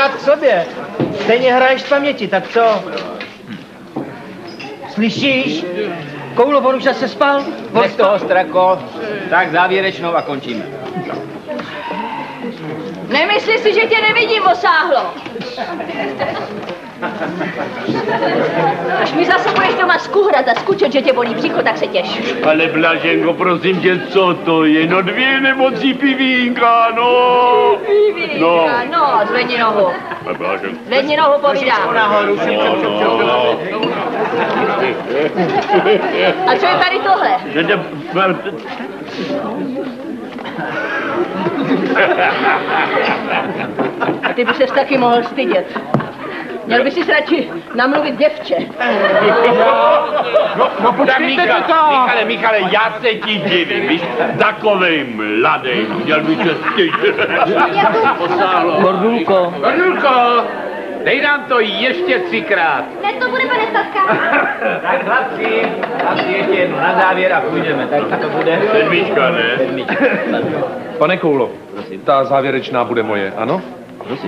pořád k sobě. Stejně hraješ z paměti, tak co? Slyšíš? Koulo, on už zase spal? On Bez toho, Strako. Tak závěrečnou a končíme. Nemyslí si, že tě nevidím, osáhlo. Až mi zase budeš doma skuhrat a skučet, že tě bolí břicho, tak se těš. Ale Blaženko, prosím tě, co to je? No dvě nebo tři pivínka, no. No. no, zvedni nohu. Zvedni nohu, povídám. No, no. A co je tady tohle? A ty by ses taky mohl stydět. Měl by si radši namluvit děvče. No, počkejte to! Michale, Michale, já se ti divím, víš, takovej mladý, měl by se stydět. Posálo. Gordulko. Gordulko, dej nám to ještě třikrát. Ne, to bude, pane statka. Tak chlapci, chlapci ještě jednu na závěr a půjdeme. Tak to bude. Sedmička, ne? Pane Koulo, ta závěrečná bude moje, ano?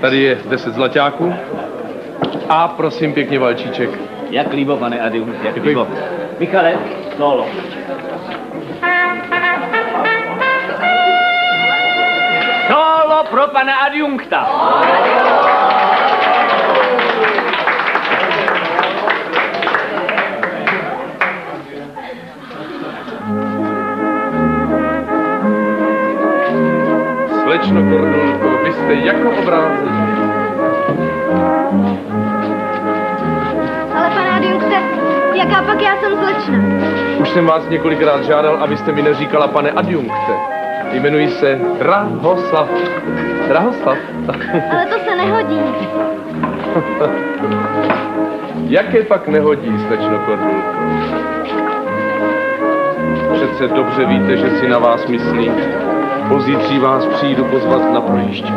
Tady je 10 zlaťáků. A prosím pěkně valčíček. Jak líbo, pane Adiu, jak Děkuji. líbo. Michale, solo. Solo pro pana adjunkta. Slečno Kordulko, vy jste jako obrázek. Jaká pak já jsem slečna? Už jsem vás několikrát žádal, abyste mi neříkala pane adjunkte. Jmenuji se Drahoslav. Drahoslav? Ale to se nehodí. Jaké pak nehodí, slečno Kordulko? Přece dobře víte, že si na vás myslí. Pozítří vás přijdu pozvat na projížďku.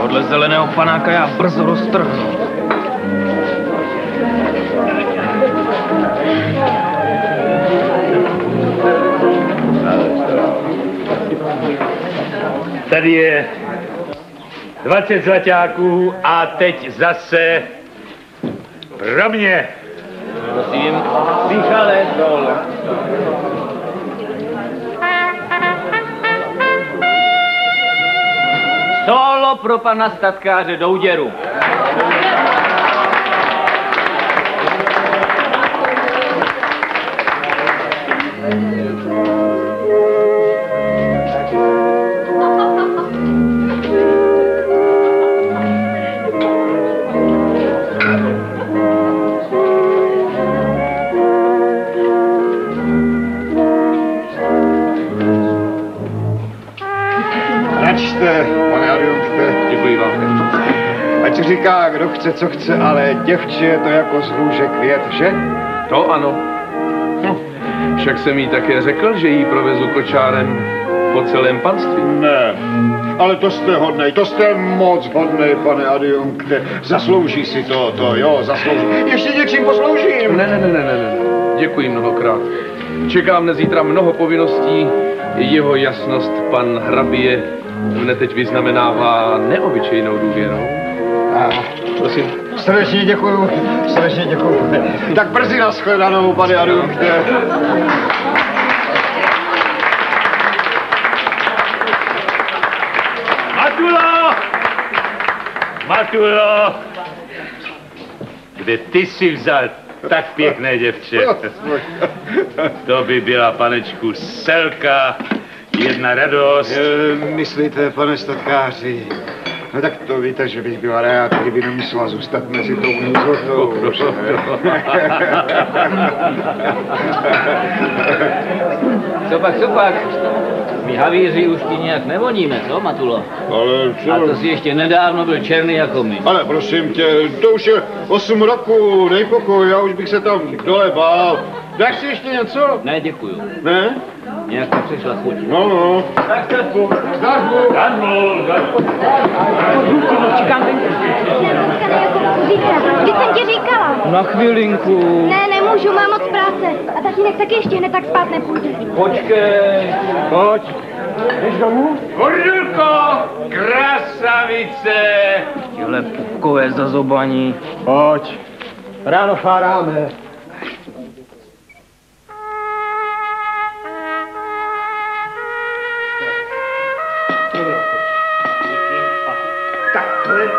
Tohle zeleného panáka já brzo roztrhnu. Tady je 20 zlaťáků a teď zase pro mě. Prosím. Michale, solo. Solo pro pana statkáře Douděru. Chce, co chce, ale děvče je to jako z růže květ, že? To ano. No, však jsem jí také řekl, že jí provezu kočárem po celém panství. Ne, ale to jste hodnej, to jste moc hodnej, pane adjunkte. Zaslouží si to, to jo, zaslouží. Ještě něčím posloužím. Ne, ne, ne, ne, ne, ne. Děkuji mnohokrát. Čeká mne zítra mnoho povinností. Jeho jasnost pan hrabě mne teď vyznamenává neobyčejnou důvěrou. A, Prosím. srdečně děkuju, srdečně děkuju. Tak brzy nashledanou, pane adjunkte. Matulo! Matulo! Kde ty jsi vzal tak pěkné děvče? To by byla, panečku, selka, jedna radost. Eh, Myslíte, pane statkáři, No tak to víte, že bych byla rád, kdyby nemusela zůstat mezi tou můzotou. Co pak, co pak? My havíři už ti nějak nevoníme, co, Matulo? Ale A to co? si ještě nedávno byl černý jako my. Ale prosím tě, to už je 8 roku, dej pokoj, já už bych se tam dole bál. Dáš si ještě něco? Ne, děkuju. Ne? Nějak mi přišla chuť. No, no. Tak se tu. Danul, Dneska jako zítra. Vždyť jsem ti říkala. Na chvilinku. Ne, nemůžu, mám moc práce. A tatínek taky ještě hned tak spát nepůjde. Počkej. Pojď. Jdeš domů? Kordulko, krasavice! Těhle pupkové zazobaní. Pojď. Ráno fáráme.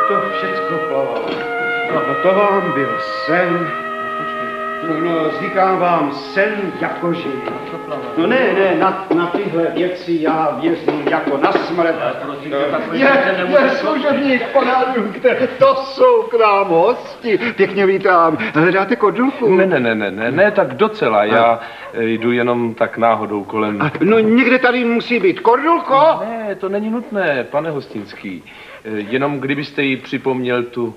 To všecko plavalo. No to vám byl sen. No, no, říkám vám, sen jako živý. No ne, ne, na, na tyhle věci já věřím jako na smrt. Je, je služebník, pane Adjunkte, to jsou k nám hosti. Pěkně vítám. Hledáte kodulku? Ne, ne, ne, ne, ne, ne, tak docela. Já jdu jenom tak náhodou kolem. No někde tady musí být. Kordulko? Ne, to není nutné, pane Hostinský. Eh, Jenom kdybyste jí připomněl tu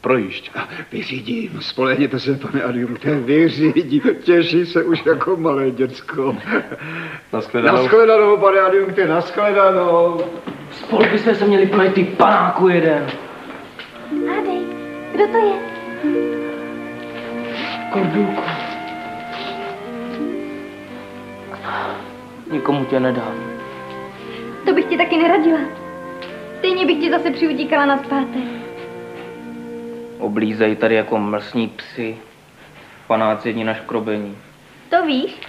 projížďku. Vyřídím, spolehněte se, pane adjunkte, vyřídím. Těší se už jako malé děcko. Naschledanou. Naschledanou, pane adjunkte, naschledanou. Spolu bychom se měli projít ty panáku jeden. Hádej, kdo to je? Kordulku. Nikomu tě nedám. To bych ti taky neradila. Stejně bych ti zase přiutíkala na zpátek. Oblízají tady jako mlsní psy. Panáci jedni na škrobení. To víš?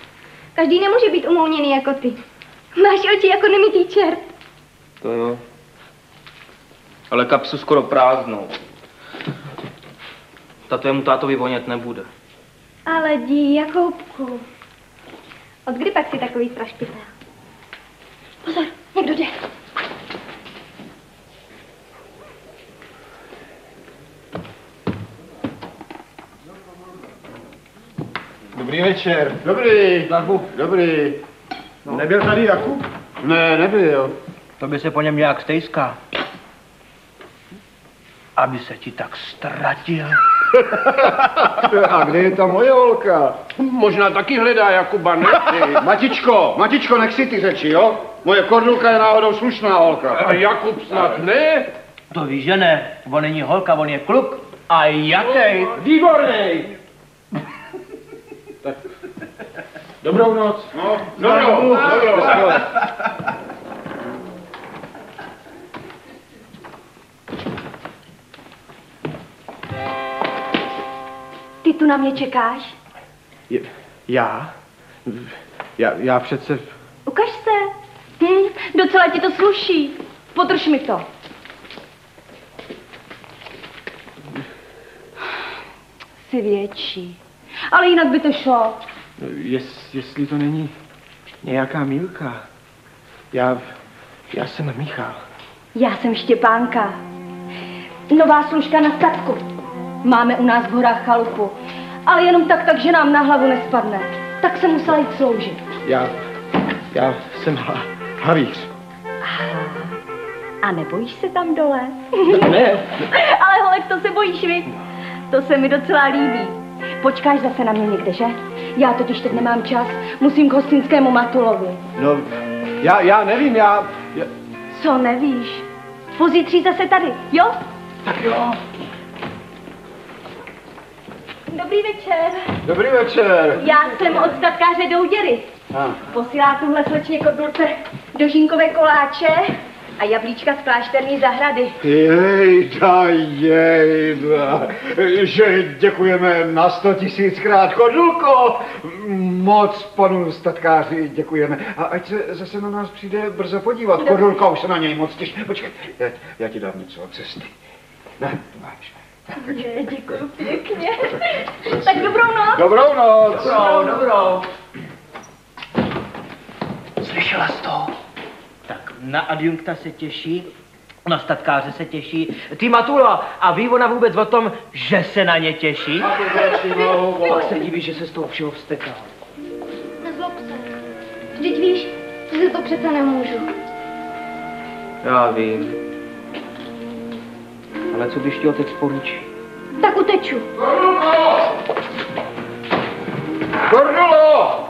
Každý nemůže být umouněný jako ty. Máš oči jako nemitý čert. To jo. Ale kapsu skoro prázdnou. Ta tvému tátovi vonět nebude. Ale dí, Jakoubku. Od kdy pak si takový strašpitel? Pozor, někdo jde. Dobrý večer. Dobrý. Dobrý. Nebyl tady Jakub? Ne, nebyl. To by se po něm nějak stejská. Aby se ti tak ztratil. A kde je ta moje holka? Možná taky hledá Jakuba, ne? Matičko, Matičko, nech si ty řeči, jo? Moje kordulka je náhodou slušná holka. A Jakub snad ne? To víš, že ne. On není holka, on je kluk. A jaký? Výborný! Dobrou noc. No, dobrou, dobrou. Ty tu na mě čekáš? Já? Já, já přece... Ukaž se. Hm, docela ti to sluší. Podrž mi to. Jsi větší. Ale jinak by to šlo. Jest, jestli to není nějaká Mílka. Já, já jsem Michal. Já jsem Štěpánka. Nová služka na statku. Máme u nás v horách chalupu. Ale jenom tak, tak, že nám na hlavu nespadne. Tak jsem musela jít sloužit. Já, já jsem ha, havíř. A nebojíš se tam dole? Ne, Ale holek, to se bojíš, vy? To se mi docela líbí. Počkáš zase na mě někde, že? Já totiž teď nemám čas. Musím k hostinskému Matulovi. no, já, já nevím, já, já... Co nevíš? Pozítří zase tady, jo? Tak jo. Dobrý večer. Dobrý večer. Já jsem od statkáře Douděry. A. Posílá tuhle slečně Kodulce do žínkové koláče a jablíčka z klášterní zahrady. Jejda, jejda, že děkujeme na sto tisíckrát. Kodulko, moc panu statkáři děkujeme. A ať se zase na nás přijde brzo podívat. Kodulka už se na něj moc těší. Počkej, já, já ti dám něco od cesty. Ne, to máš. Je, děkuji pěkně. tak dobrou noc. Dobrou noc. Dobrou, dobrou. Slyšela jsi to? Tak na adjunkta se těší, na statkáře se těší, ty Matula, a ví ona vůbec o tom, že se na ně těší? Pak se diví, že se z toho všeho vstekal. Nezlob se. Vždyť víš, že to přece nemůžu. Já vím. Ale co když ti otec poručí? Tak uteču. Kordulo!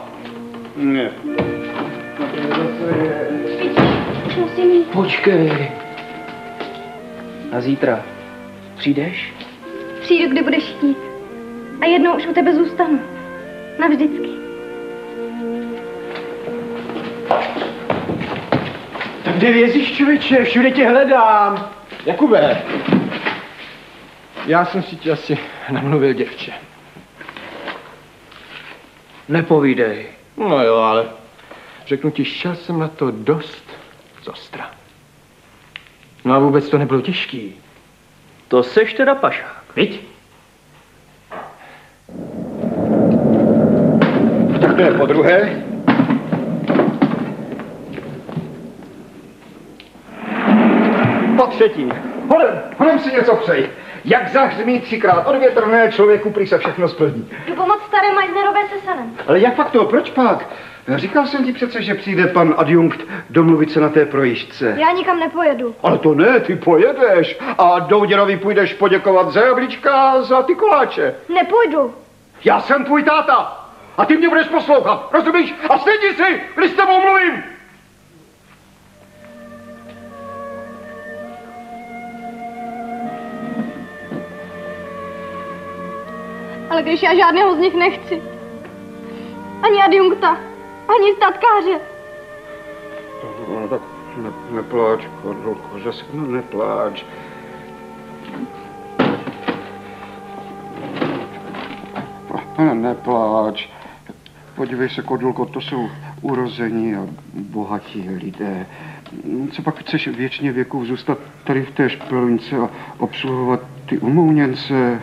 Ne. Už musím jít. Počkej. A zítra přijdeš? Přijdu, kdy budeš chtít. A jednou už u tebe zůstanu. Navždycky. Tak kde vězíš, člověče? Všude tě hledám. Jakube, já jsem si tě asi namluvil děvče. Nepovídej. No jo, ale řeknu ti, šel jsem na to dost zostra. No a vůbec to nebylo těžký. To seš teda pašák. Viď? Tak to je po druhé. Po třetí. Honem, honem si něco přeji. Jak zahřmí třikrát odvětrné člověku prý se všechno splní. Jdu pomoct staré Meissnerové se sanem. Ale jak pak to, proč pak? Říkal jsem ti přece, že přijde pan adjunkt domluvit se na té projišťce. Já nikam nepojedu. Ale to ne, ty pojedeš a Douděrovi půjdeš poděkovat za jablíčka a za ty koláče. Nepůjdu. Já jsem tvůj táta a ty mě budeš poslouchat, rozumíš? A stejně si, když s tebou mluvím. Ale když já žádného z nich nechci. Ani adjunkta, ani statkáře. No, tak ne, nepláč, Korolko, zase no, nepláč. Ne, nepláč. Podívej se, Kodulko, to jsou urození a bohatí lidé. Co pak chceš věčně věku zůstat tady v té špelunce a obsluhovat ty umouněnce?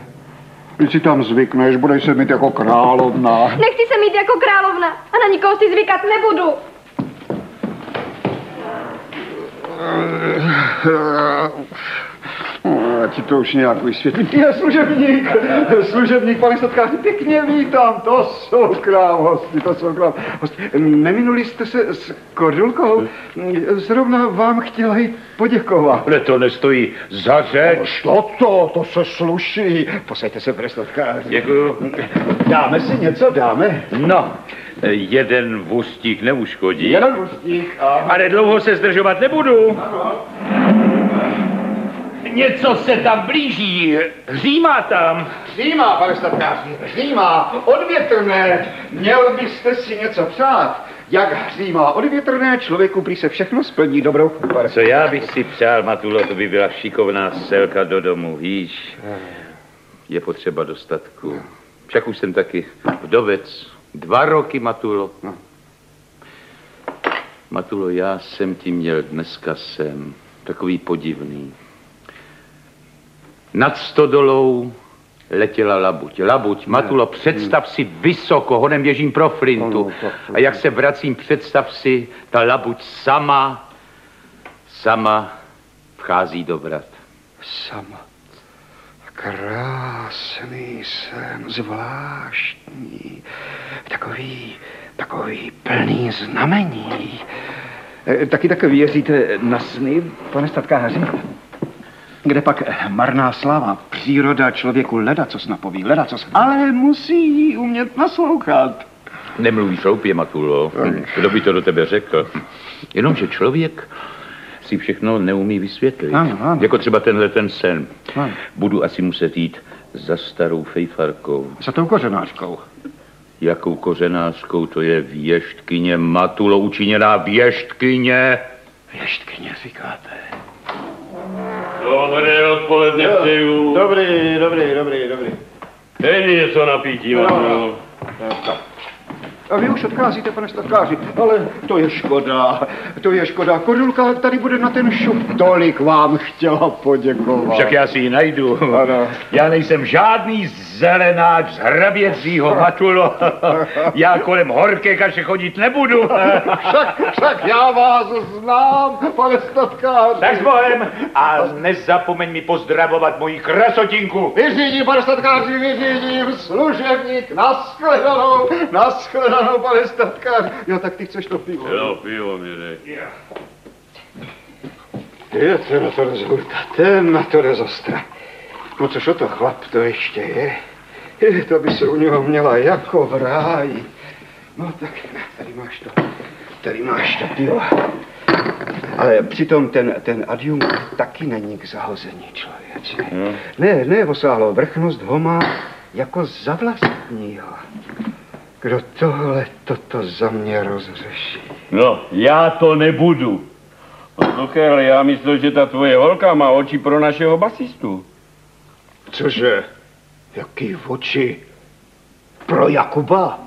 Když si tam zvykneš, budeš se mít jako královna. Nechci se mít jako královna a na nikoho si zvykat nebudu. Já ti to už nějak vysvětlím. Je služebník, služebník, pane statkáři, pěkně vítám, to jsou krávosti, to jsou krávosti. Neminuli jste se s Kodulkou? Zrovna vám chtěla jí poděkovat. Ale to nestojí za řeč. To, to, to se sluší. Posaďte se, pane statkáři. Děkuju. Dáme si něco, dáme. No, jeden vůstík neuškodí. Jeden vůstík a... Ale dlouho se zdržovat nebudu. Něco se tam blíží. Hřímá tam. Římá, pane statkáři, římá, odvětrné. Měl byste si něco přát. Jak hřímá odvětrné, člověku prý se všechno splní dobrou pane. Co já bych si přál, Matulo, to by byla šikovná selka do domu, víš. Je potřeba dostatku. Však už jsem taky vdovec. Dva roky, Matulo. No. Matulo, já jsem ti měl dneska sem. Takový podivný. Nad stodolou letěla labuť. Labuť, Matulo, představ si vysoko, honem běžím pro flintu. A jak se vracím, představ si, ta labuť sama, sama vchází do vrat. Sama. Krásný sen, zvláštní. Takový, takový plný znamení. E, taky tak věříte na sny, pane statkáři? Kde pak marná sláva, příroda člověku leda, co napoví, leda, co ale musí jí umět naslouchat. Nemluvíš hloupě, Matulo. Kdo by to do tebe řekl? Jenomže člověk si všechno neumí vysvětlit. Ano, ano. Jako třeba tenhle ten sen. Ano. Budu asi muset jít za starou fejfarkou. Za tou kořenářkou. Jakou kořenářskou to je věštkyně, Matulo, učiněná věštkyně. Věštkyně říkáte. Dobré odpoledne přeju. Dobrý, dobrý, dobrý, dobrý. Dej mi něco na pití, Matulo. A vy už odcházíte, pane statkáři, ale to je škoda, to je škoda. Kodulka tady bude na ten šup. Tolik vám chtěla poděkovat. Však já si ji najdu. Ano. Já nejsem žádný zelenáč z hraběcího Matulo. Já kolem horké kaše chodit nebudu. Však, však já vás znám, pane statkáři. Tak s Bohem a nezapomeň mi pozdravovat moji krasotinku. Vyřídím, pane statkáři, vyřídím, služebník, naschledanou, naschledanou, pane statkáři. Jo, tak ty chceš to pivo. Jo, pivo mi dej. Je, ten na to rezulta, ten na to rezostra. No což o to chlap to ještě je. je. To by se u něho měla jako v ráji. No tak, tady máš to, tady máš to pivo. Ale přitom ten, ten adjunkt taky není k zahození člověče. No. Ne, ne, osáhlou vrchnost ho má jako za vlastního. Kdo tohle toto za mě rozřeší? No, já to nebudu. Ale já myslel, že ta tvoje holka má oči pro našeho basistu. Cože? Jaký oči? Pro Jakuba?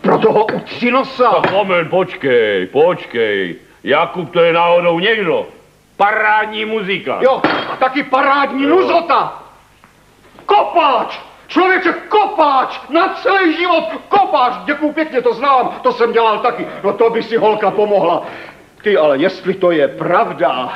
Pro toho utřinosa? Tak moment, počkej, počkej. Jakub to je náhodou někdo. Parádní muzika. Jo, a taky parádní nuzota. Kopáč! Člověče, kopáč! Na celý život kopáč! Děkuju pěkně, to znám, to jsem dělal taky. No to by si holka pomohla. Ty, ale jestli to je pravda,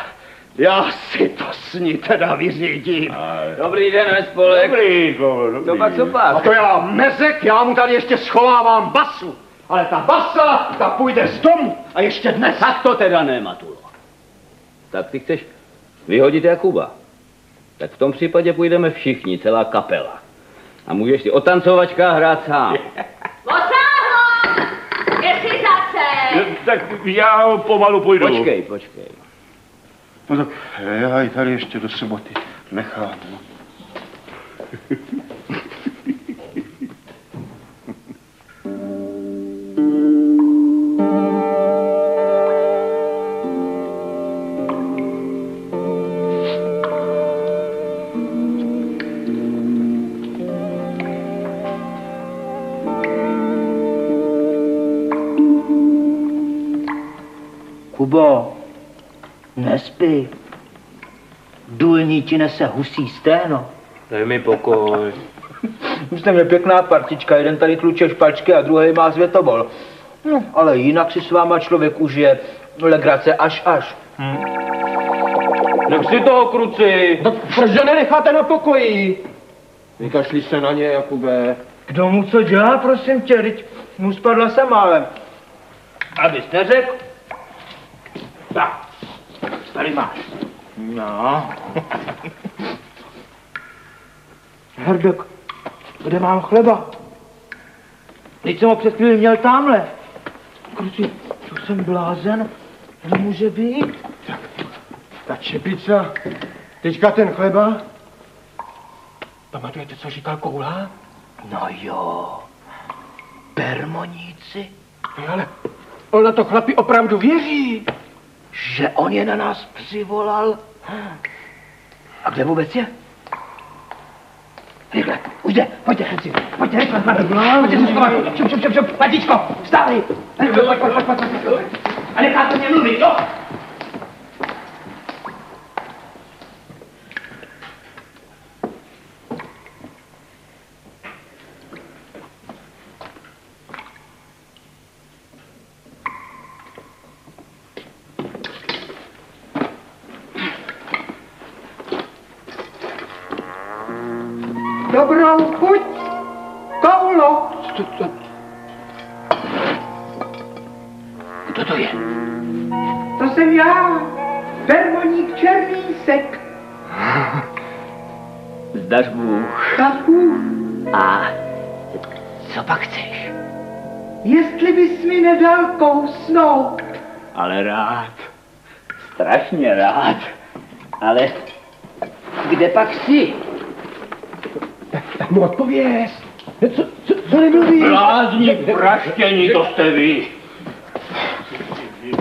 já si to s ní teda vyřídím. Dobrý den ve spolek. Dobrý, dobrý. Co pak, co A to já mezek, já mu tady ještě schovávám basu. Ale ta basa, ta půjde z domu. A ještě dnes. Tak to teda ne, Matulo. Tak ty chceš vyhodit Jakuba. Tak v tom případě půjdeme všichni, celá kapela. A můžeš si o tancovačkách hrát sám. Osáhlo! Jestli zase! Tak já ho pomalu půjdu. Počkej, počkej. No tak já ji tady ještě do soboty nechám. No. Kubo, nespí. Důlní ti nese husí sténo. Dej mi pokoj. Už jste mě pěkná partička, jeden tady tluče špačky a druhý má zvětobol. No, ale jinak si s váma člověk užije legrace až až. Nech si toho, kruci. No, proč ho nenecháte na pokoji? Vykašli se na ně, Jakube. Kdo mu co dělá, prosím tě, teď mu spadla se málem. Abyste řekl? Tak, tady máš. No. Herdek, kde mám chleba? Teď jsem ho před chvíli měl tamhle. Kruci, to jsem blázen, nemůže být. Ta čepica, teďka ten chleba. Pamatujete, co říkal Koula? No jo, permoníci, No ale on na to chlapi opravdu věří. Že on je na nás přivolal. A kde vůbec je? Rychle, už jde, pojďte, kluci, pojďte, rychle, pojďte se schovat, šup, šup, šup, šup, Patičko, vstávej, pojď, pojď, pojď, pojď, pojď, pojď, a necháte mě mluvit, jo? Ale rád. Strašně rád. Ale kde pak jsi? Tak mu odpověz. Co, co, co nemluvíš? Blázni praštění, to jste vy.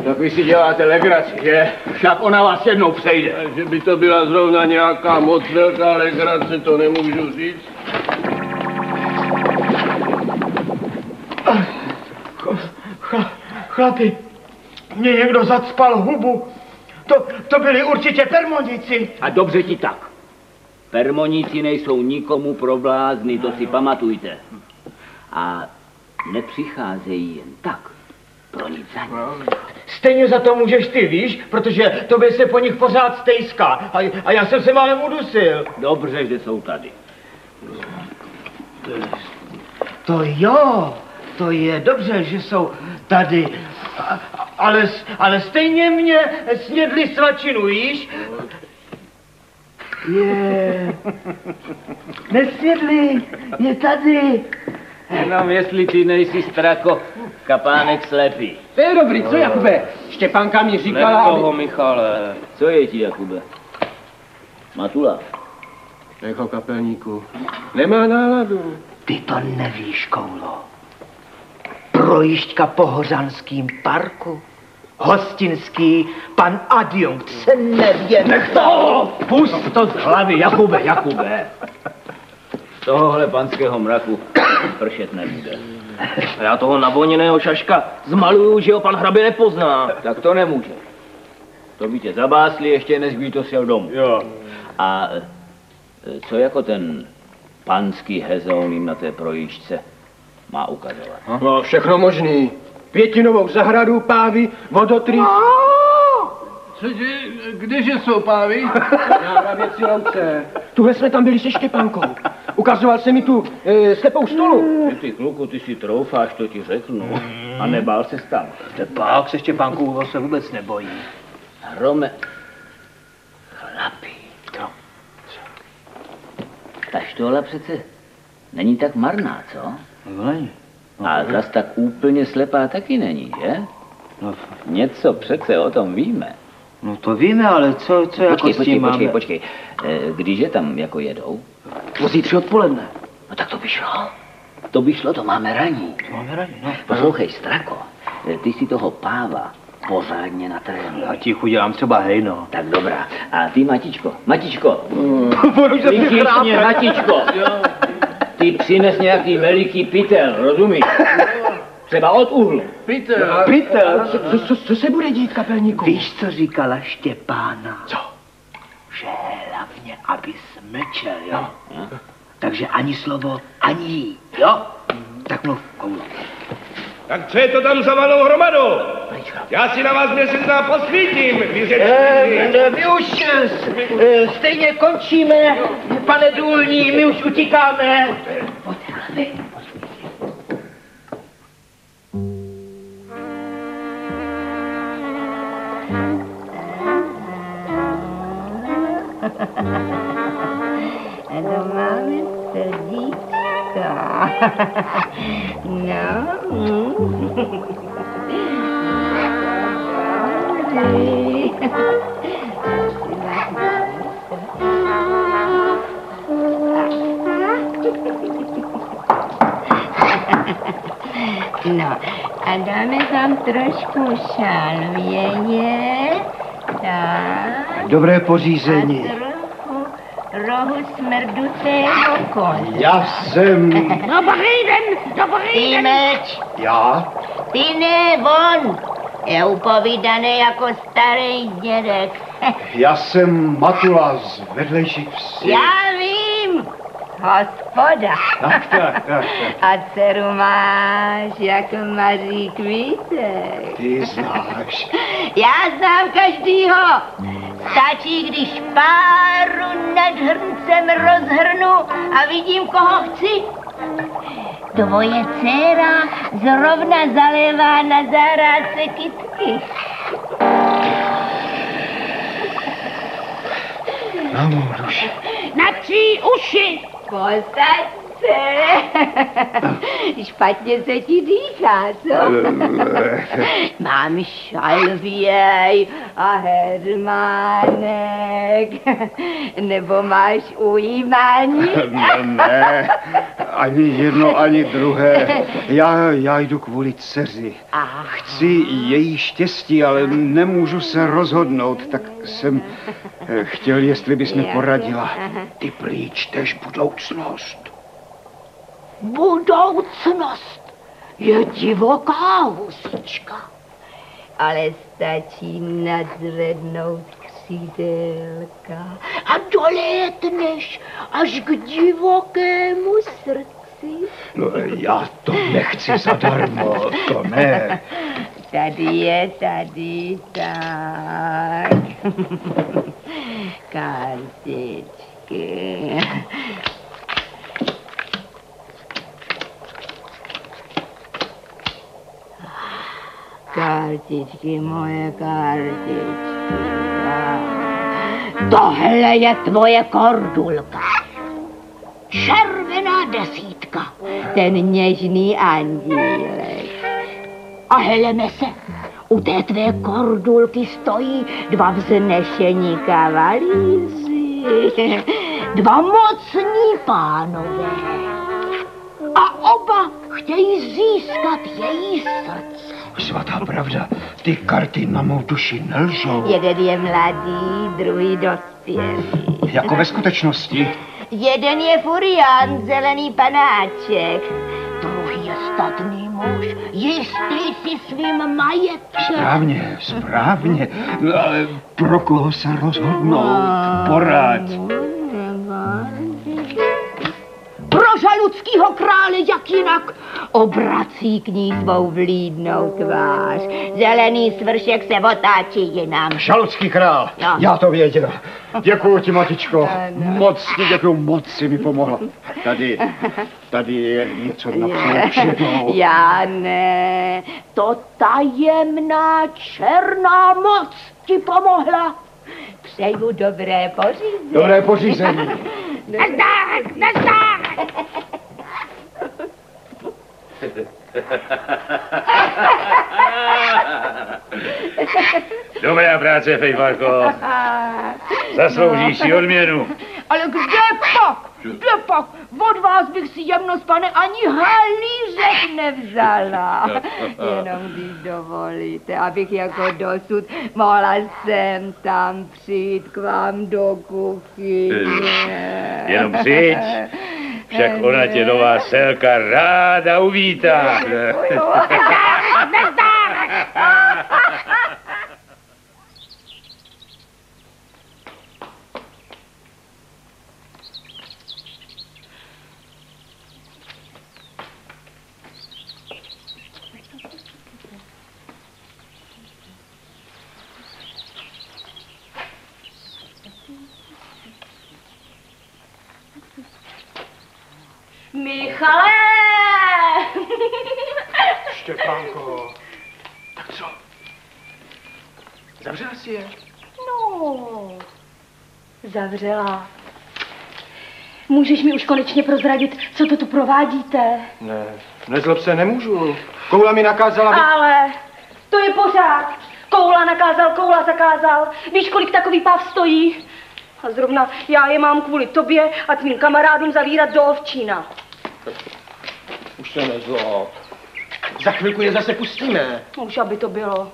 Tak vy si děláte legraci, že? Však ona vás jednou přejde. Že by to byla zrovna nějaká moc velká legrace, to nemůžu říct. Chla, chlapi, mě někdo zacpal hubu. To, to byli určitě permoníci. A dobře ti tak. Permoníci nejsou nikomu pro blázny, to si pamatujte. A nepřicházejí jen tak. Pro nic za nic. Stejně za to můžeš ty, víš, protože tobě se po nich pořád stejská. A, a já jsem se málem udusil. Dobře, že jsou tady. To jo, to je dobře, že jsou tady. A, ale, ale stejně mě snědli svačinu, víš? Je. Nesnědli, je tady. Jenom jestli ty nejsi strako kapánek slepý. To je dobrý, co Jakube? Štěpánka mi Nech toho, Michale. Co je ti, Jakube? Matula. Jako kapelníku. Nemá náladu. Ty to nevíš, Koulo. Projížďka po Hořanským parku. Hostinský, pan adjunkt se nevě. Nech to! Pust to z hlavy, Jakube, Jakube. Z tohohle panského mraku pršet nebude. Já toho navoněného šaška zmaluju, že ho pan hrabě nepozná. Tak to nemůže. To by tě zabásli ještě než by to šel domů. Jo. A e, co jako ten panský hezoun jim na té projížďce má ukazovat? No, všechno možný. Pětinovou zahradu, pávy, vodotrý. Cože, kdeže jsou pávy? Na věci louce. Tuhle jsme tam byli se Štěpánkou. Ukazoval se mi tu e, slepou stolu. Ty, ty kluku, ty si troufáš, to ti řeknu. A nebál se tam. Pak se Štěpánku se vůbec nebojí. Hrome, chlapi. Ta štola přece není tak marná, co? No, není. A zas tak úplně slepá taky není, že? No, Něco přece o tom víme. no to víme, ale co, co jako Počkej, s počkej, tím počkej, máme? počkej. E, Když je tam jako jedou? Pozítří odpoledne. No tak to by šlo. To by šlo, to máme raní. Máme raní, no. Poslouchej, Strako, e, ty si toho páva pořádně natrénuj. Já ti udělám třeba hejno. Tak dobrá. A ty, Matičko, Matičko, Vykyšně, Matičko, ty přines nějaký veliký pytel, rozumíš? Třeba od uhlu. Peter, Pytel, co, co, co, co se bude dít, kapelníku? Víš, co říkala Štěpána? Co? Že hlavně, aby smlčel, jo? Takže ani slovo, ani jí, jo? Tak mluv, komu? Tak co je to tam za malou hromadu? Já si na vás měsícná posvítím, vy řečníci. My už eh, stejně končíme, pane důlní, my už utíkáme. To máme srdíčka. No. No, a dáme tam trošku šalvěje. Tak. Dobré A pořízení. Rohu smrdutého koně. Já jsem... Dobrý den, dobrý den. meč, Já? ty ne, von. Je upovídaný jako starý dědek. Já jsem Matula z vedlejších vsi. Já vím, hospoda. Tak, tak, tak, tak. A dceru máš jako Maří Kvítek. Ty znáš. Já znám každýho. Stačí, když páru nad hrncem rozhrnu a vidím, koho chci. Tvoje dcera zrovna zalévá na zahrádce kytky. Na mou duši. Na tři uši. Posaď se. Špatně se ti dýchá, co? Mám šalvěj a hermánek. Nebo máš ujímání? Ne, ne, ani jedno, ani druhé. Já, já jdu kvůli dceři. Chci její štěstí, ale nemůžu se rozhodnout, tak jsem eh, chtěl, jestli bys mi poradila. Ty prý čteš budoucnost. Budoucnost je divoká husička. Ale stačí nadzvednout křídelka a dolétneš až k divokému srdci. No, já to nechci zadarmo, to ne. Tady je, tady, tak. Kartičky. Kartičky, moje kartičky. Tohle je tvoje kordulka. Červená desítka. Ten něžný andílek. A heleme se, u té tvé kordulky stojí dva vznešení kavalíři, dva mocní pánové. A oba chtějí získat její srdce. Svatá pravda, Ty karty na mou duši nelžou. Jeden je mladý, druhý dospělý. Jako ve skutečnosti. Jeden je furián, zelený panáček. Druhý je statný muž, jistý si svým majetkem. Správně, správně. No, ale pro koho se rozhodnout? Poraď. Pro žaludskýho krále, jak jinak? Obrací k ní svou vlídnou tvář. Zelený svršek se otáčí jinam. Žaludský král, No. já to věděl. Děkuji ti, matičko. Moc ti děkuji, moc si mi pomohla. Tady, tady je něco napsané předou. Já ne, to tajemná černá moc ti pomohla. Přeju dobré pořízení. Dobré pořízení. Nazdar, nazdar. Dobrá práce, Fejvarko. Zasloužíš si odměnu. Ale kde pak? Kde pak? Od vás bych si jemnost, pane, ani halířek nevzala. Jenom když dovolíte, abych jako dosud mohla sem tam přijít k vám do kuchyně. Jenom přijď. Však ona tě nová selka ráda uvítá. Michale! Štěpánko, tak co? Zavřela si je? No, zavřela. Můžeš mi už konečně prozradit, co to tu provádíte? Ne, nezlob se, nemůžu. Koula mi nakázala, aby... Ale to je pořád. Koula nakázal, koula zakázal. Víš, kolik takový páv stojí? A zrovna já je mám kvůli tobě a tvým kamarádům zavírat do ovčína. Už se nezlob. Za chvilku je zase pustíme. Už aby to bylo.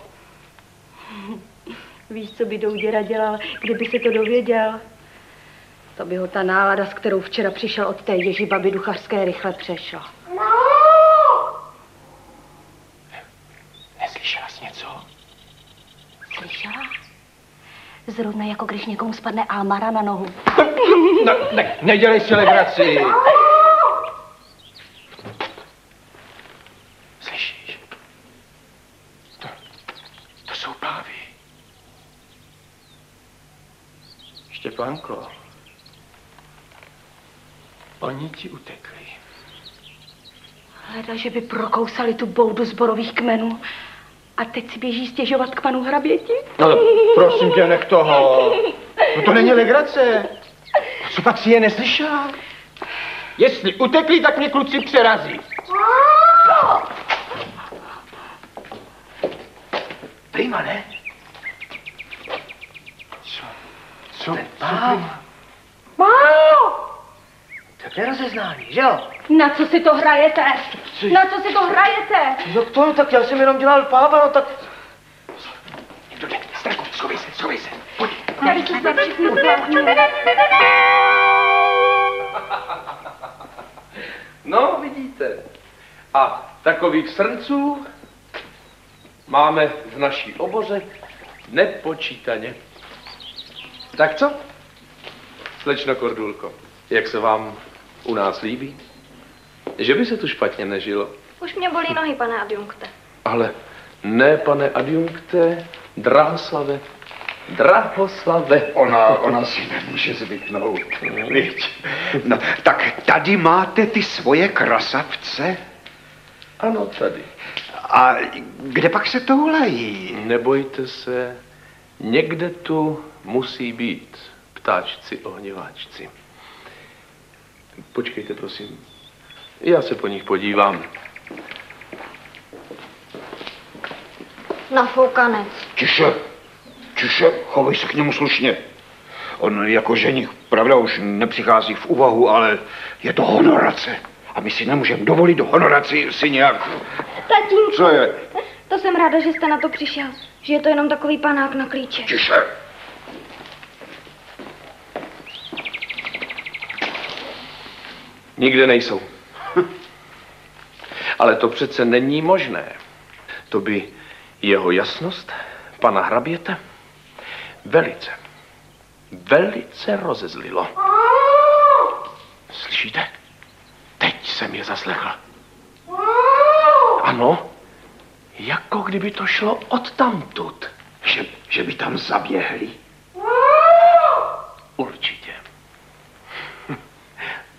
Víš, co by Douděra dělal, kdyby se to dověděl? To by ho ta nálada, s kterou včera přišel od té Ježibaby duchařské, rychle přešla. Neslyšela jsi něco? Slyšela? Zrovna jako když někomu spadne Almara na nohu. No, ne, nedělej si legraci. Slyšíš? To, to jsou pávy. Štěpánko, oni ti utekli. Hleda, že by prokousali tu boudu zborových kmenů. A teď si běží stěžovat k panu hraběti? No, prosím tě, nech toho. No to není legrace. Co pak si je neslyšel? Jestli utekli, tak mě kluci přerazí. Prima, ne? Co? Co? Pán. Tak nerozeznání, že jo? Na co si to hrajete? Na co si to hrajete? Jak to? Tak já jsem jenom dělal páva, no tak... Někdo jde, straku, schovej se, schovej se. Pojď. Tady se snad všichni zbláznili. No, vidíte. A takových srnců máme v naší oboře nepočítaně. Tak co? Slečno Kordulko, jak se vám u nás líbí? Že by se tu špatně nežilo. Už mě bolí nohy, pane adjunkte. Ale ne, pane adjunkte, Dráslave, Drahoslave. Ona, ona si nemůže zvyknout. Viď? No, tak tady máte ty svoje krasavce. Ano, tady. A kde pak se toulají? Nebojte se, někde tu musí být ptáčci ohněváčci. Počkejte, prosím. Já se po nich podívám. Nafoukanec. Tiše, tiše, chovej se k němu slušně. On jako ženich, pravda, už nepřichází v úvahu, ale je to honorace. A my si nemůžeme dovolit do honoraci si nějak... Tatínku, Co je? To jsem ráda, že jste na to přišel. Že je to jenom takový panák na klíče. Tiše. Nikde nejsou. Ale to přece není možné. To by jeho jasnost, pana hraběte, velice, velice rozezlilo. Slyšíte? Teď jsem je zaslechl. Ano, jako kdyby to šlo od tamtud. Že, že by tam zaběhli. Určitě.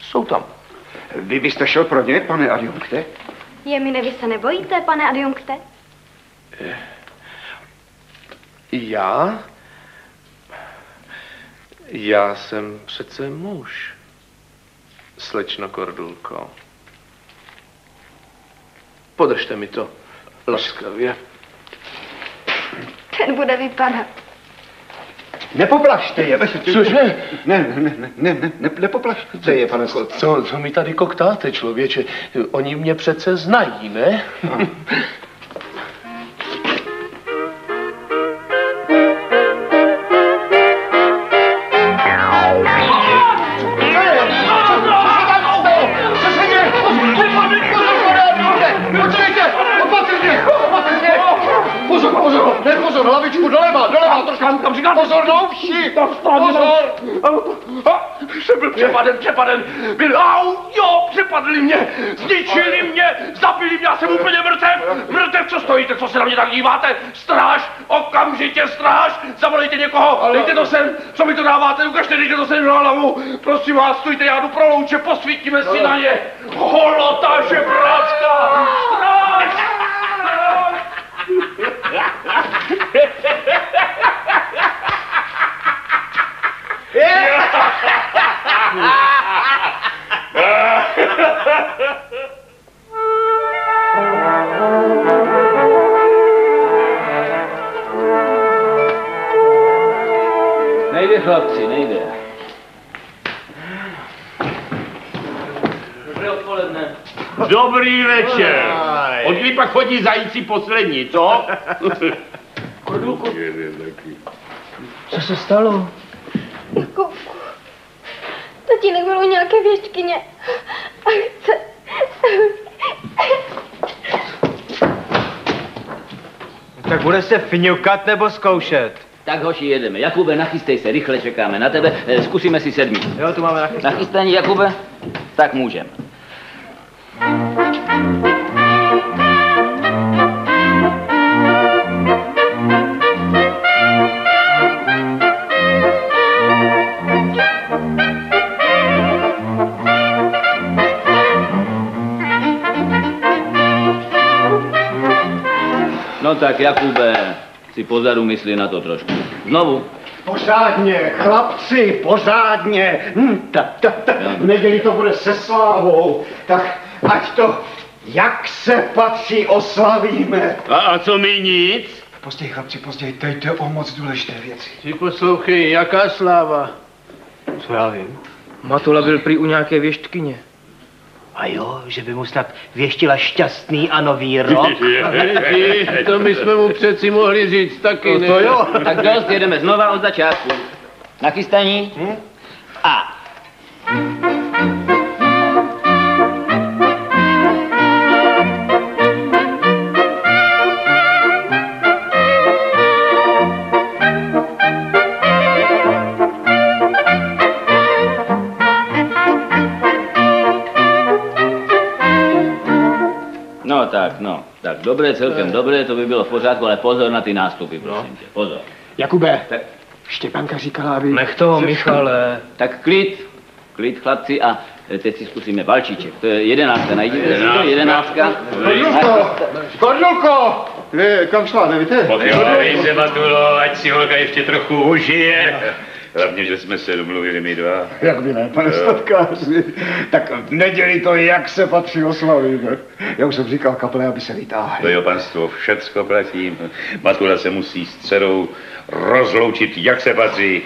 Jsou tam. Vy byste šel pro ně, pane adjunkte? Je mi vy se nebojíte, pane adjunkte? Já? Já jsem přece muž. Slečno Kordulko. Podržte mi to laskavě. Ten bude vypadat. Nepoplašte je. Cože? Ne, ne, ne, ne, ne, ne, ne nepoplašte je, pane Slot. Co, co mi tady koktáte, člověče? Oni mě přece znají, ne? Pozor, hlavičku doleva, doleva, trošku, kam říkám, pozor, no, vši, pozor. Jsem byl přepaden, přepaden, byl, au, jo, přepadli mě, zničili mě, zabili mě, já jsem úplně mrtev, mrtev, co stojíte, co se na mě tak díváte, stráž, okamžitě stráž, zavolejte někoho, dejte to sem, co mi to dáváte, ukažte, dejte to sem na hlavu, prosím vás, stůjte, já jdu pro louče, posvítíme si na ně, holota žebrácká, Nejde, chlapci, nejde. Dobré odpoledne. Dobrý večer. Od kdy pak chodí zajíci poslední, co? Co se stalo? Jakubku, tatínek byl u nějaké věštkyně a chce... Tak bude se fňukat nebo zkoušet? Tak hoši, jedeme. Jakube, nachystej se, rychle čekáme na tebe. Eh, Zkusíme si sedmý. Jo, tu máme nachystaný. Nachystání, Jakube? Tak můžem. No tak, Jakube, si pozadu myslí na to trošku. Znovu. Pořádně, chlapci, pořádně. Hm, ta, ta, ta. V neděli to bude se slávou. Tak ať to, jak se patří, oslavíme. A, a co mi nic? Později, chlapci, později, teď jde o moc důležité věci. Ty poslouchej, jaká sláva? Co já vím? Matula byl prý u nějaké věštkyně. A jo, že by mu snad věštila šťastný a nový rok. To my jsme mu přeci mohli říct taky, ne? Tak dost, jedeme znova od začátku. Nachystání? A. tak, no. Dobré, celkem dobré, to by bylo v pořádku, ale pozor na ty nástupy, prosím tě. Pozor. Jakube, Tak, Štěpánka říkala, aby... Nech toho, Michale. tak klid, klid chlapci a eh, teď si zkusíme valčíček. To je jedenáctka, najdete si to, jedenáctka. Kordulko, Kordulko, vy, kam šla, nevíte? Podívej se, Matulo, ať si holka ještě trochu užije. Hlavně, že jsme se domluvili my dva. Jak by ne, pane statkáři. Tak v neděli to, jak se patří, oslavíme. Já už jsem říkal kaple, aby se To vytáhli. jo, panstvo, všecko platím. Matula se musí s dcerou rozloučit, jak se patří.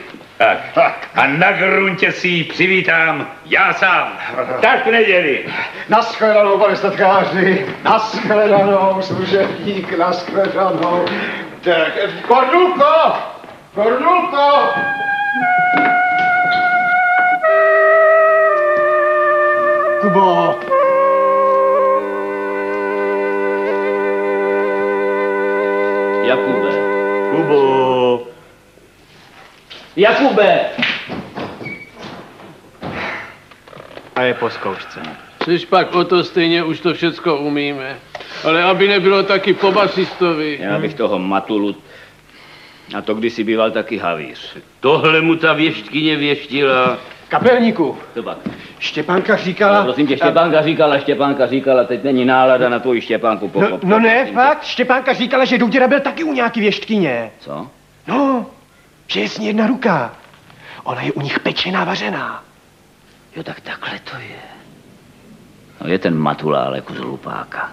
Tak. A na gruntě si ji přivítám já sám. Tak v neděli. Naschledanou, pane statkáři. Naschledanou, služebník, naschledanou. Tak, Kornulko! Kornulko! Kubo! Jakube. Kubo. Jakube! A je po zkoušce. Což pak o to stejně už to všecko umíme. Ale aby nebylo taky po basistovi. Já bych toho matulu... A to kdysi býval taky havíř. Tohle mu ta věštkyně věštila. Kapelníku, To pak. Štěpánka říkala... No, prosím tě, Štěpánka říkala, Štěpánka říkala, teď není nálada na tvoji Štěpánku No, pochop. no ne, fakt, Štěpánka říkala, že Douděra byl taky u nějaký věštkyně. Co? No, že je s ní jedna ruka. Ona je u nich pečená vařená. Jo, tak takhle to je. No je ten matula, ale kus hlupáka.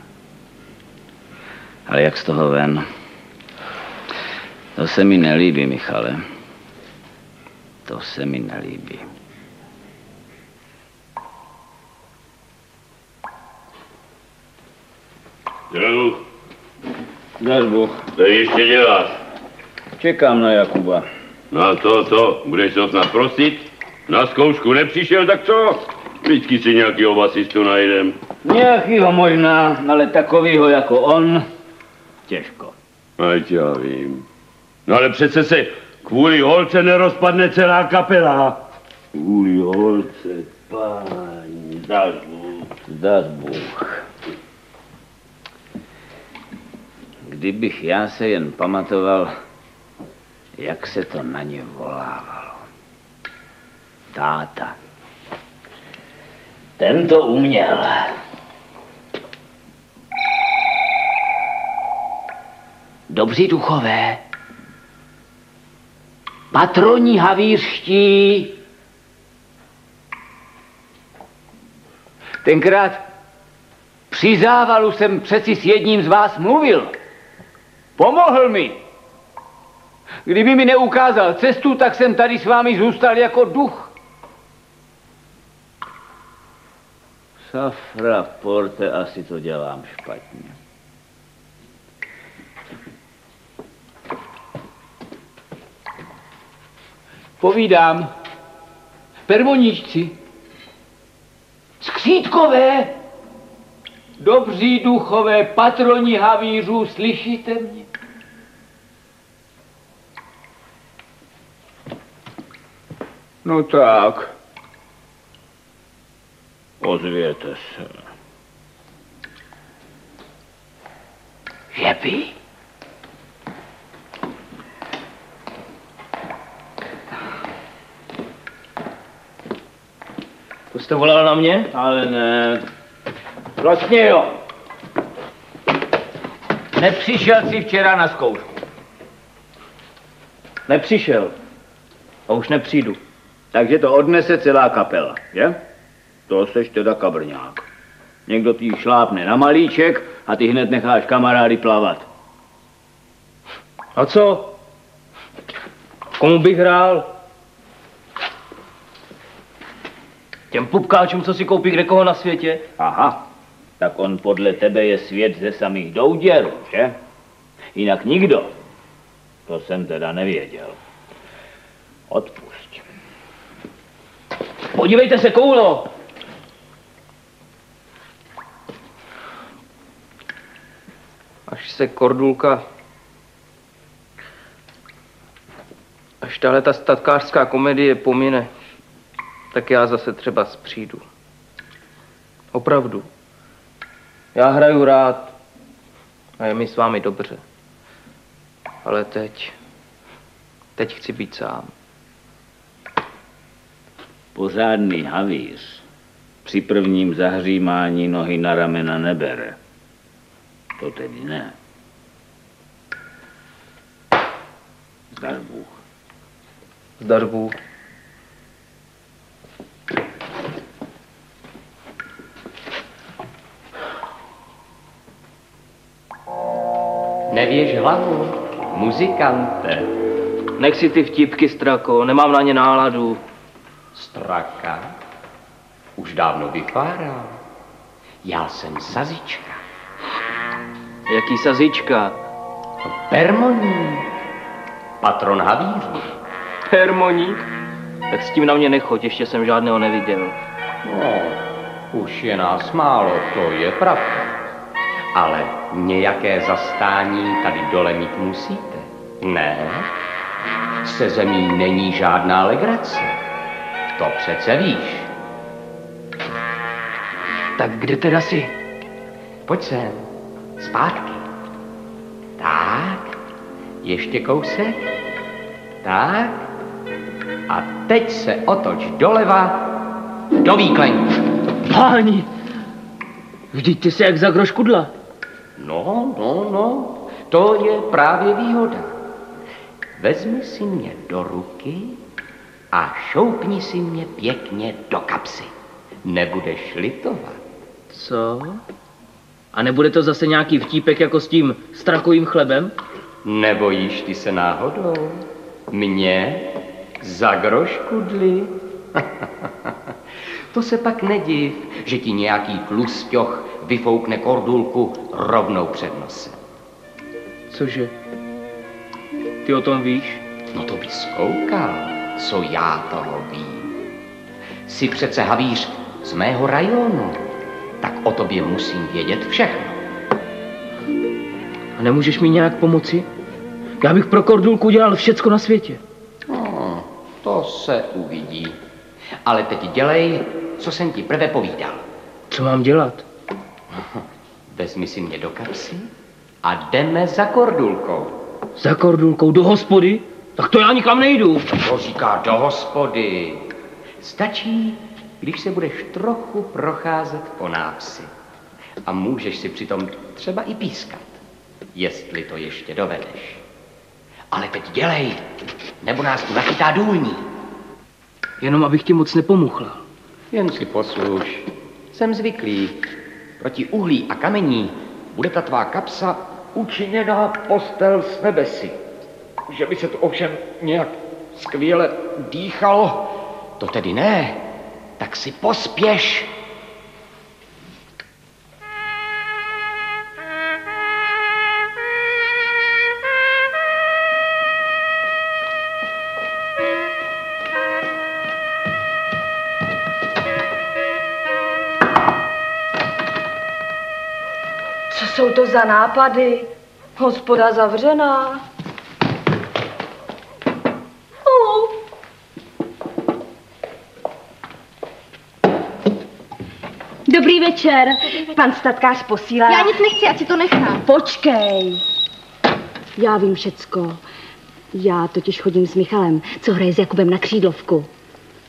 Ale jak z toho ven? To se mi nelíbí, Michale. To se mi nelíbí. Dělu, Daš Bůh. to ještě děláš. Čekám na Jakuba. No a to, to, budeš to snad prosit? Na zkoušku nepřišel, tak co? Vždycky si nějakýho basistu najdem. Nějakýho možná, ale takovýho jako on, těžko. Ať já vím. No ale přece se kvůli holce nerozpadne celá kapela. Kvůli holce, páni, dáš Bůh. Daš Bůh. Kdybych já se jen pamatoval, jak se to na ně volávalo. Táta. Ten to uměl. Dobří duchové, patroni havířští, tenkrát při závalu jsem přeci s jedním z vás mluvil. Pomohl mi. Kdyby mi neukázal cestu, tak jsem tady s vámi zůstal jako duch. Safra porte, asi to dělám špatně. Povídám. Permoníčci. Skřítkové. Dobří duchové, patroni havířů, slyšíte mě? No tak. Ozvěte se. Žeby? To jste volal na mě? Ale ne. Vlastně jo. Nepřišel jsi včera na zkoušku. Nepřišel. A už nepřijdu. Takže to odnese celá kapela, je? To seš teda kabrňák. Někdo ti šlápne na malíček a ty hned necháš kamarády plavat. A co? Komu bych hrál? Těm pupkáčům, co si koupí kde koho na světě? Aha, tak on podle tebe je svět ze samých douděrů, že? Jinak nikdo. To jsem teda nevěděl. Odpust. Podívejte se, koulo! Až se kordulka... Až tahle ta statkářská komedie pomine, tak já zase třeba přijdu. Opravdu. Já hraju rád a je mi s vámi dobře. Ale teď... Teď chci být sám. Pořádný havíř při prvním zahřímání nohy na ramena nebere. To tedy ne. Zdar Bůh. Zdar Bůh. Nevěž hlavu, muzikante. Nech si ty vtipky, Strako, nemám na ně náladu. Straka? Už dávno vypáral. Já jsem sazička. Jaký sazička? Permoní. Patron havířů. Hermoník? Tak s tím na mě nechoď, ještě jsem žádného neviděl. No, už je nás málo, to je pravda. Ale nějaké zastání tady dole mít musíte. Ne, se zemí není žádná legrace. To přece víš. Tak kde teda jsi? Pojď sem, zpátky. Tak, ještě kousek. Tak. A teď se otoč doleva do výklenku. Páni, vždyť ty jsi jak za groškudla. No, no, no, to je právě výhoda. Vezmi si mě do ruky a šoupni si mě pěkně do kapsy. Nebudeš litovat. Co? A nebude to zase nějaký vtípek jako s tím strakovým chlebem? Nebojíš ty se náhodou? Mě? Za groškudly? to se pak nediv, že ti nějaký tlusťoch vyfoukne kordulku rovnou před nosem. Cože? Ty o tom víš? No to bys koukal, co já toho vím. Jsi přece havíř z mého rajonu, tak o tobě musím vědět všechno. A nemůžeš mi nějak pomoci? Já bych pro kordulku dělal všecko na světě. No, to se uvidí. Ale teď dělej, co jsem ti prvé povídal. Co mám dělat? Vezmi si mě do kapsy a jdeme za kordulkou. Za kordulkou do hospody? Tak to já nikam nejdu. To říká do hospody. Stačí, když se budeš trochu procházet po návsi. A můžeš si přitom třeba i pískat, jestli to ještě dovedeš. Ale teď dělej, nebo nás tu nachytá důlní. Jenom abych ti moc nepomuchlal. Jen si posluš. Jsem zvyklý. Proti uhlí a kamení bude ta tvá kapsa učiněná postel s nebesy. Že by se to ovšem nějak skvěle dýchalo, to tedy ne. Tak si pospěš. Za nápady? Hospoda zavřená. Dobrý večer. Pan statkář posílá. Já nic nechci, ať si to nechám. Počkej. Já vím všecko. Já totiž chodím s Michalem, co hraje s Jakubem na křídlovku.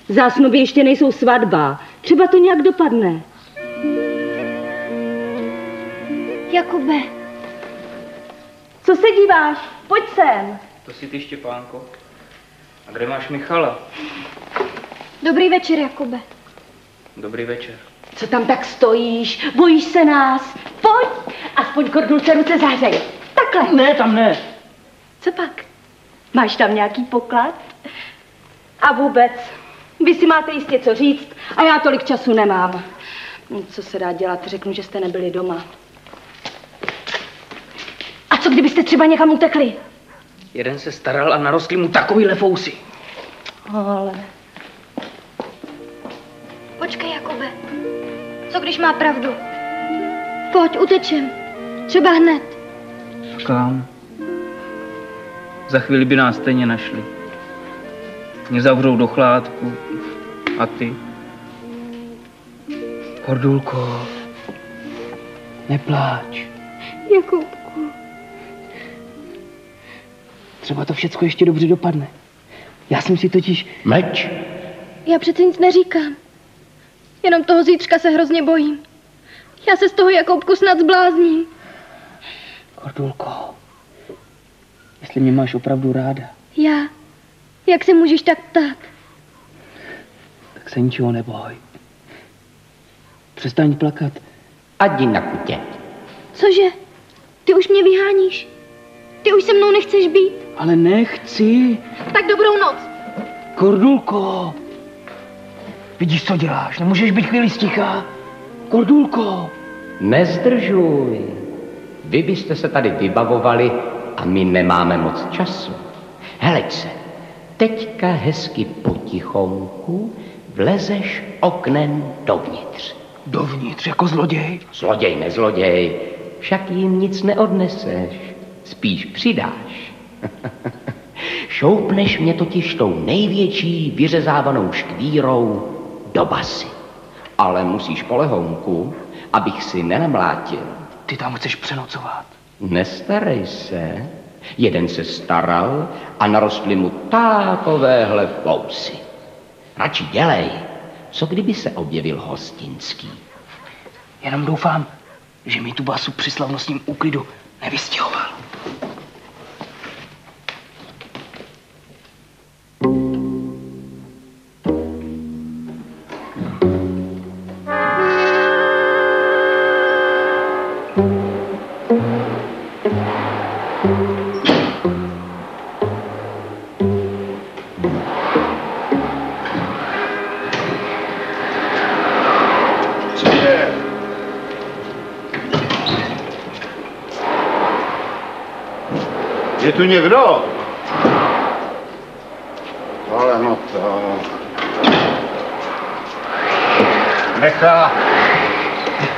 Zásnuby ještě nejsou svatba. Třeba to nějak dopadne. Jakube, Co se díváš? Pojď sem. To si ty, Štěpánko. A kde máš Michala? dobrý večer, Jakube. Dobrý večer. Co tam tak stojíš? Bojíš se nás? Pojď, aspoň kordulce ruce zahřej. Takhle. Ne, tam ne. Co pak? Máš tam nějaký poklad? A vůbec, vy si máte jistě co říct a já tolik času nemám. No, Co se dá dělat? Řeknu, že jste nebyli doma. Co kdybyste třeba někam utekli? Jeden se staral a narostly mu takovýhle fousy. Ale... Počkej, Jakube. Co když má pravdu? Pojď, utečem. Třeba hned. Kam? Za chvíli by nás stejně našli. Mě zavřou do chládku. A ty? Kordulko, nepláč. Jakubku. Třeba to všecko ještě dobře dopadne. Já jsem si totiž... Meč? Já přece nic neříkám. Jenom toho zítřka se hrozně bojím. Já se z toho Jakubku snad zblázním. Kordulko, jestli mě máš opravdu ráda, Já? Jak se můžeš tak ptát? tak se ničeho neboj. Přestaň plakat. Ať jdi na kutě. Cože? Ty už mě vyháníš. Ty už se mnou nechceš být. Ale nechci. Tak dobrou noc. Kordulko. Vidíš, co děláš? Nemůžeš být chvíli sticha. Kordulko. Nezdržuj. Vy byste se tady vybavovali a my nemáme moc času. Heleď se, teďka hezky potichonku vlezeš oknem dovnitř. Dovnitř, jako zloděj? Zloděj, nezloděj, však jim nic neodneseš, spíš přidáš. Šoupneš mě totiž tou největší vyřezávanou škvírou do basy. Ale musíš polehonku, abych si nenamlátil. Ty tam chceš přenocovat. Nestarej se. Jeden se staral a narostly mu takovéhle fousy. Radši dělej, co kdyby se objevil hostinský. Jenom doufám, že mi tu basu při slavnostním úklidu nevystěhoval. Tu někdo? Ale no to... Nechá...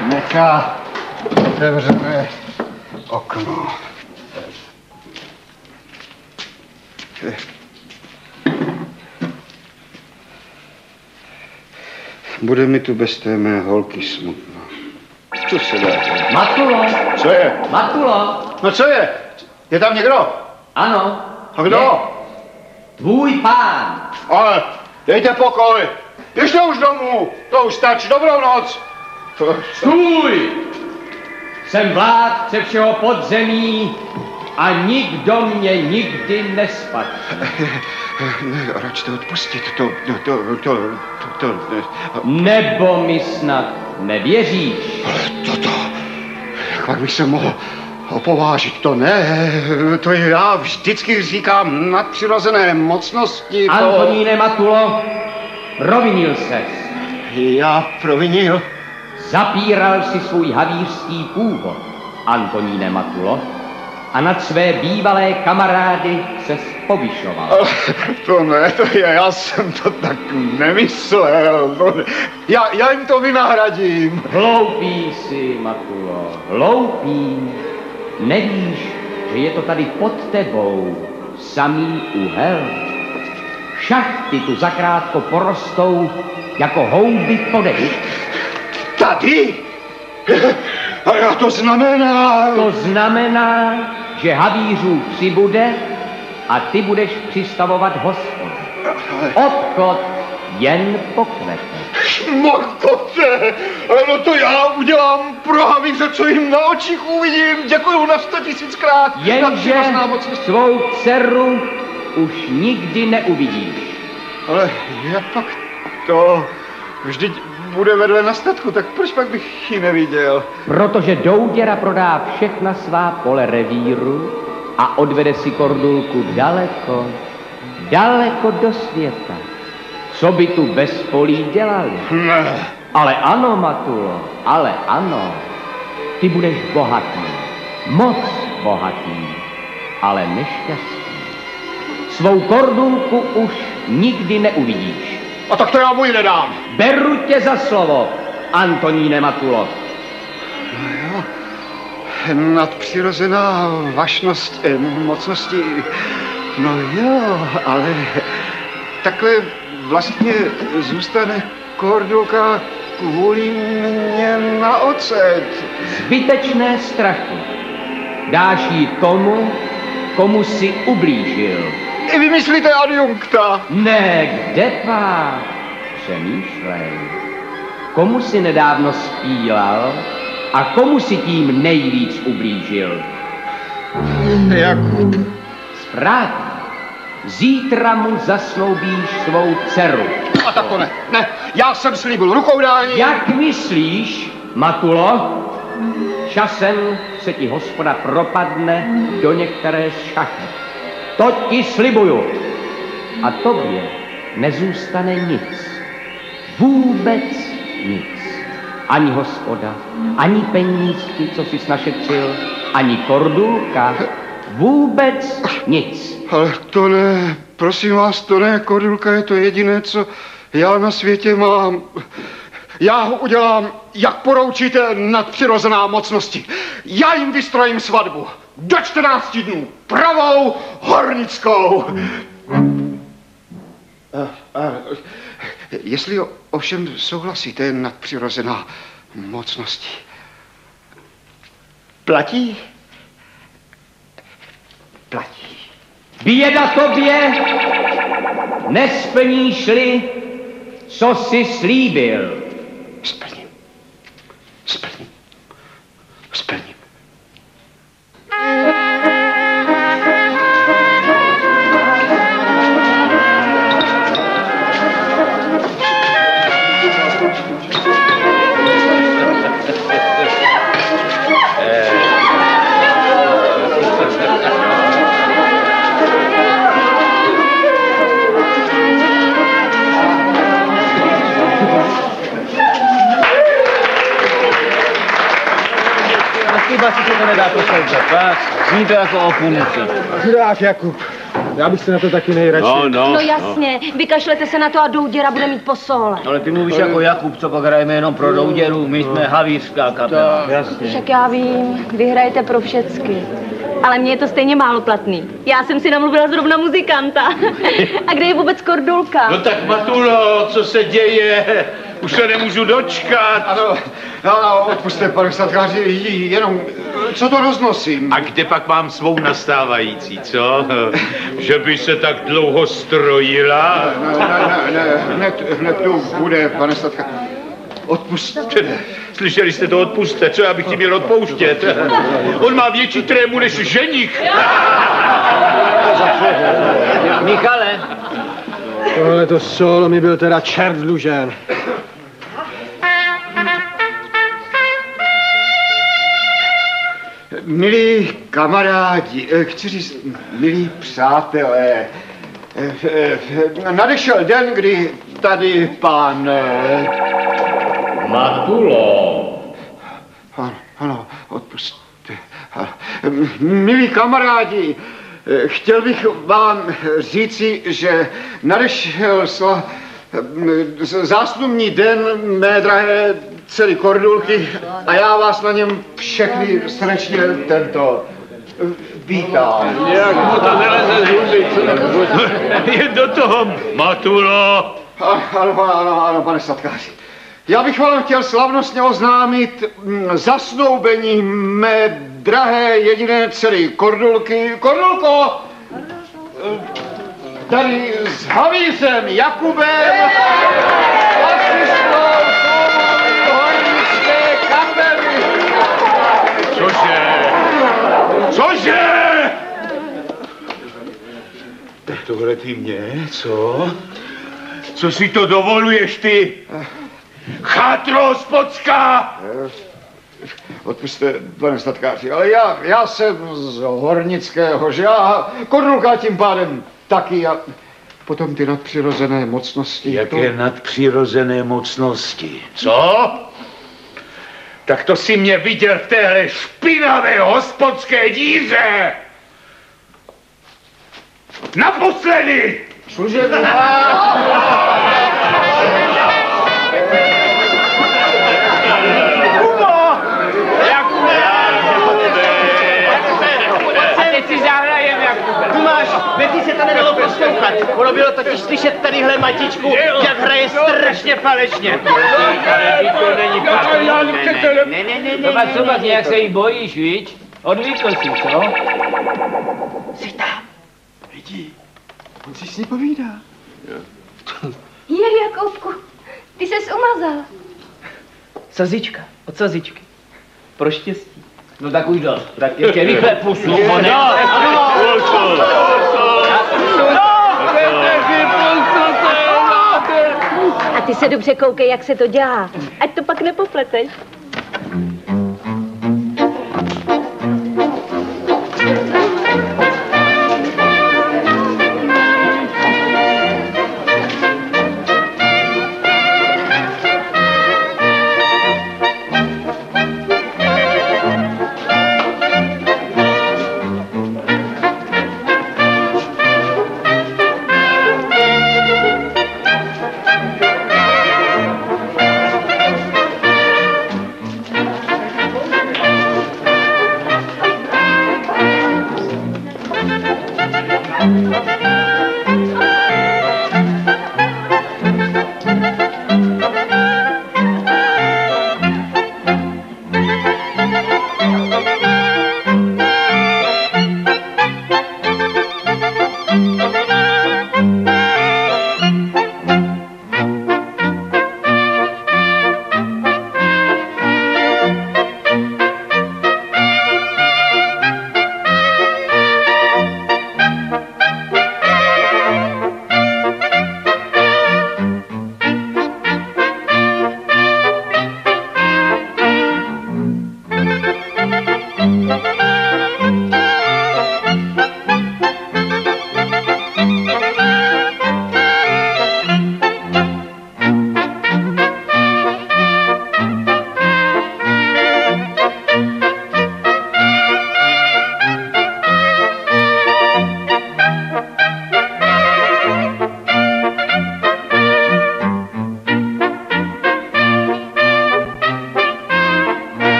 Nechá... Otevřeme okno. Bude mi tu bez té mé holky smutno. Co se dá? Matulo! Co je? Matulo! No co je? Je tam někdo? Ano. A kdo? Je. Tvůj pán. Ale dejte pokoj. Běžte už domů. To už stačí. Dobrou noc. Stůj! Jsem vládce všeho podzemí a nikdo mě nikdy nespatří. Ne, račte odpustit. To, to, to, to, to, to, Nebo mi snad nevěříš? toto. Jak pak bych se mohl opovážit? To ne, to já vždycky říkám nadpřirozené mocnosti. To... Antoníne Matulo, provinil ses. Já provinil? Zapíral si svůj havířský původ, Antoníne Matulo, a nad své bývalé kamarády se povyšoval. To ne, to je, já jsem to tak nemyslel. To ne. Já, já jim to vynahradím. Hloupý jsi, Matulo, hloupý. Nevíš, že je to tady pod tebou samý uhel? Šachty tu zakrátko porostou jako houby po. Tady? A já to znamená... To znamená, že havířů přibude a ty budeš přistavovat hospod. Obchod jen pokvete. Ale no to já udělám pro havíře, co jim na očích uvidím. Děkuju na sto tisíckrát. Jenže svou dceru už nikdy neuvidíš. Ale jak pak to? Vždyť bude vedle na statku, tak proč pak bych ji neviděl? Protože Douděra prodá všechna svá pole revíru a odvede si kordulku daleko, daleko do světa. Co by tu bez polí dělali? Ne. Ale ano, Matulo, ale ano. Ty budeš bohatý, moc bohatý, ale nešťastný. Svou kordulku už nikdy neuvidíš. A tak to já mu ji nedám. Beru tě za slovo, Antoníne Matulo. Nadpřirozená vašnost, mocnosti, no jo, ale takhle vlastně zůstane kordulka kvůli mě na ocet. Zbytečné strachy. Dáš ji tomu, komu si ublížil. I vymyslíte adjunkta. Ne, kde pak? Přemýšlej. Komu si nedávno spílal a komu si tím nejvíc ublížil? Jakub. Správně. Zítra mu zasnoubíš svou dceru. A tak to ne, ne, já jsem slíbil rukoudání. Jak myslíš, Matulo? Časem se ti hospoda propadne do některé z šachet. To ti slibuju. A tobě nezůstane nic. Vůbec nic. Ani hospoda, ani penízky, co jsi našetřil, ani kordulka. Vůbec nic. Ale to ne, prosím vás, to ne, Kordulka je to jediné, co já na světě mám. Já ho udělám, jak poroučíte nadpřirozená mocnosti. Já jim vystrojím svatbu. Do 14 dnů. Pravou hornickou. A, a, jestli ovšem souhlasíte nadpřirozená mocnosti. Platí. Běda tobě, nesplníš-li, co jsi slíbil. Splním. Splním. Splním. Chyba si to nedá poslouchat, pak zní to jako o půlnoci. Chudák Jakub. Já bych si na to taky nejradši. No jasně, vykašlete se na to a douděra bude mít posol. Ale ty mluvíš jako Jakub, co pak hrajeme jenom pro douděru, my jsme havířská kapela. Jasně. Však já vím, vy hrajete pro všecky. Ale mně je to stejně málo platný. Já jsem si namluvila zrovna muzikanta. A kde je vůbec kordulka? No tak Matulo, co se děje? Už se nemůžu dočkat. Ano, ano, odpuste, pane statkáři, jenom, co to roznosím? A kde pak mám svou nastávající, co? Že by se tak dlouho strojila? Ne, ne, ne, ne, hned, hned to bude, pane statkáři. Odpustte. Slyšeli jste to, odpuste, co já bych ti měl odpouštět? On má větší trému než ženich. Michale, Tohle to solo mi byl teda čert dlužen. Milí kamarádi, eh, chci říct, milí přátelé, eh, eh, nadešel den, kdy tady pan... Matulo. Ano, ano, odpustte. Milí kamarádi, chtěl bych vám říci, že nadešel sla, eh, zásnubní den mé drahé dcery Kordulky a já vás na něm všechny srdečně tento vítám. Jak mu to neleze z huby? Je do toho, Matulo. Ano, ano, ano, pane statkáři. Já bych vám chtěl slavnostně oznámit mm, zasnoubení mé drahé jediné dcery Kordulky. Kordulko! Eh, Tady s Havířem Jakubem! basistou hornické kapely! Cože? Cože? Tak tohle ty mě, co? Co si to dovoluješ ty? Chátro hospodská! Odpuste, pane statkáři, ale já, já jsem z hornického, že já Kordulka tím pádem taky a potom ty nadpřirozené mocnosti. Jaké nadpřirozené mocnosti? Co? Tak to si mě viděl v téhle špinavé hospodské díře! Naposledy! Služební Ono bylo totiž slyšet tadyhle matičku, jak hraje strašně falešně. to není Ne, ne, ne, ne, ne, co pak nějak se jí bojíš, víš? Odlítl si, co? Vidí, on si s ní povídá. Je, Jakoubku, ty ses umazal. Slzička, od slzičky. Pro štěstí. No tak už dost, tak ještě rychle pusu, ne? A ty se dobře koukej, jak se to dělá. Ať to pak nepopleteš.